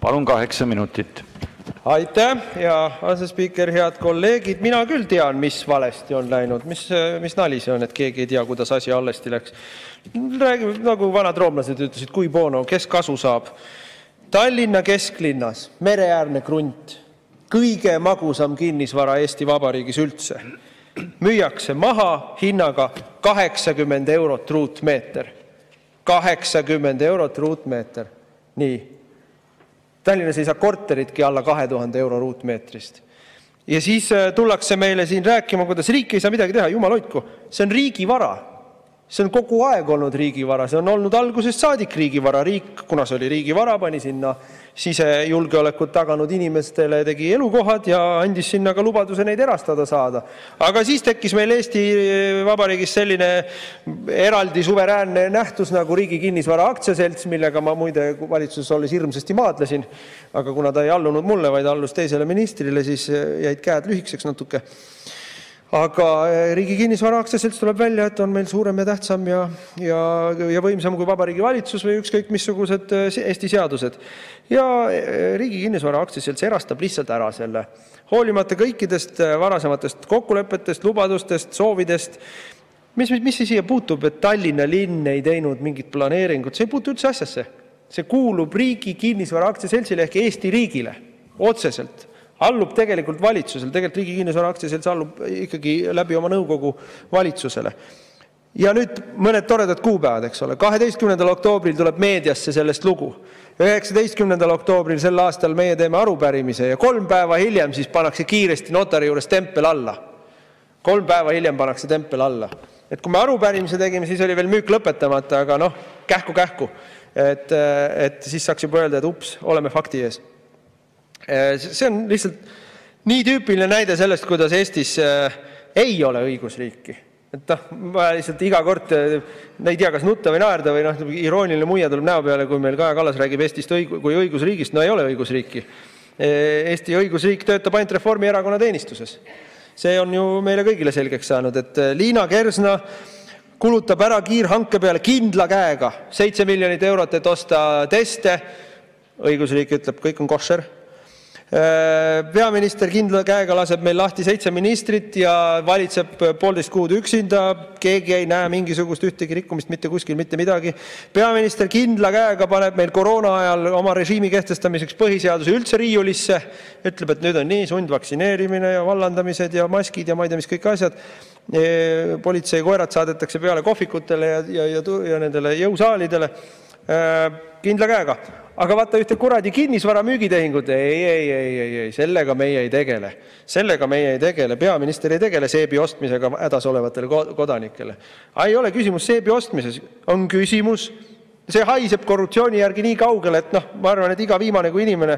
Palun, kaheksa minutit! Aitäh, hea asespiiker! Head kolleegid! Mina küll tean, mis valesti on läinud. Mis nali see on, et keegi ei tea, kuidas asi halvasti läks? Räägime, nagu vanad roomlased ütlesid: cui bono, kes kasu saab. Tallinna kesklinnas mereäärne krunt, kõige magusam kinnisvara Eesti Vabariigis üldse, müüakse maha hinnaga 80 eurot ruutmeeter. 80 eurot ruutmeeter! Nii. Tallinnas ei saa korteritki alla 2000 euro ruutmeetrist. Ja siis tullakse meile siin rääkima, kuidas riik ei saa midagi teha. Jumal hoidku, see on riigivara. See on kogu aeg olnud riigivara, see on olnud algusest saadik riigivara. Riik, kuna see oli riigivara, pani sinna sisejulgeolekut taganud inimestele elukohad ja andis sinna ka lubaduse neid erastada saada. Aga siis tekkis meil Eesti Vabariigis selline eraldi suveräänne nähtus nagu Riigi Kinnisvara Aktsiaselts, millega ma muide valitsuses olles hirmsasti maadlesin. Aga kuna ta ei allunud mulle, vaid allus teisele ministrile, siis jäid käed lühikeseks natuke. Aga Riigi Kinnisvara Aktsiaselts, tuleb välja, on meil suurem ja tähtsam ja, võimsam kui Vabariigi Valitsus või ükskõik missugused Eesti seadused. Ja Riigi Kinnisvara Aktsiaselts erastab lihtsalt ära selle, hoolimata kõikidest varasematest kokkulepetest, lubadustest, soovidest. Mis see siia puutub, et Tallinna linn ei teinud mingit planeeringut? See ei puutu üldse asjasse. See kuulub Riigi Kinnisvara Aktsiaseltsile ehk Eesti riigile otseselt allub tegelikult valitsusele. Tegelikult Riigi Kinnisvara Aktsiaselts allub ikkagi läbi oma nõukogu valitsusele. Ja nüüd mõned toredad kuupäevad, eks ole. 12. oktoobril tuleb meediasse sellest lugu. 19. oktoobril sel aastal meie teeme arupärimise ja kolm päeva hiljem siis pannakse kiiresti notari juures tempel alla. Kolm päeva hiljem pannakse tempel alla. Et kui me arupärimise tegime, siis oli veel müük lõpetamata, aga noh, kähku-kähku. Et, et siis saaks juba öelda, et ups, oleme fakti ees see on lihtsalt nii tüüpiline näide sellest, kuidas Eestis ei ole õigusriiki. Et noh, ma lihtsalt iga kord ei tea, kas nutta või naerda või noh, irooniline muie tuleb näo peale, kui meil Kaja Kallas räägib Eestist kui õigusriigist. No ei ole õigusriiki. Eesti õigusriik töötab ainult Reformierakonna teenistuses. See on ju meile kõigile selgeks saanud, et Liina Kersna kulutab ära kiirhanke peale kindla käega 7 miljonit eurot, et osta teste. Õigusriik ütleb, kõik on koššer Peaminister kindla käega laseb meil lahti seitse ministrit ja valitseb poolteist kuud üksinda. Keegi ei näe mingisugust ühtegi rikkumist mitte kuskil, mitte midagi. Peaminister kindla käega paneb meil koroona ajal oma režiimi kehtestamiseks põhiseaduse üldse riiulisse. Ütleb, et nüüd on nii, sundvaktsineerimine ja vallandamised ja maskid ja ma ei tea, mis kõik asjad. Politseikoerad saadetakse peale kohvikutele ja nendele jõusaalidele kindla käega aga vaata ühte kuradi kinnisvara müügitehingut – ei, ei, ei, ei, ei, sellega meie ei tegele. Sellega meie ei tegele. Peaminister ei tegele seebi ostmisega hädas olevatele kodanikele. Ei ole küsimus seebi ostmises, on küsimus – see haiseb korruptsiooni järgi nii kaugele, et noh, ma arvan, et iga viimane kui inimene,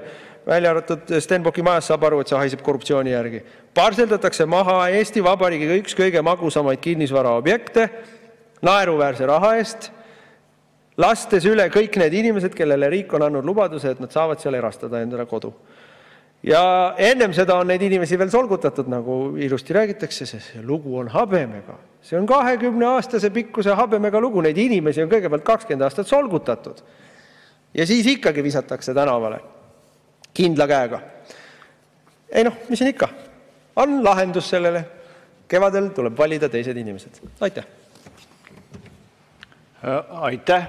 välja arvatud Stenbocki majas, saab aru, et see haiseb korruptsiooni järgi. Parseldatakse maha Eesti Vabariigi üks kõige magusamaid kinnisvaraobjekte naeruväärse raha eest lastes üle kõik need inimesed, kellele riik on andnud lubaduse, et nad saavad seal erastada endale kodu. Ja ennem seda on neid inimesi veel solgutatud, nagu ilusti räägitakse, see lugu on habemega. See on 20-aastase pikkuse habemega lugu, neid inimesi on kõigepealt 20 aastat solgutatud. Ja siis ikkagi visatakse tänavale kindla käega. Ei noh, mis siin ikka, on lahendus sellele. Kevadel tuleb valida teised inimesed. Aitäh! Aitäh!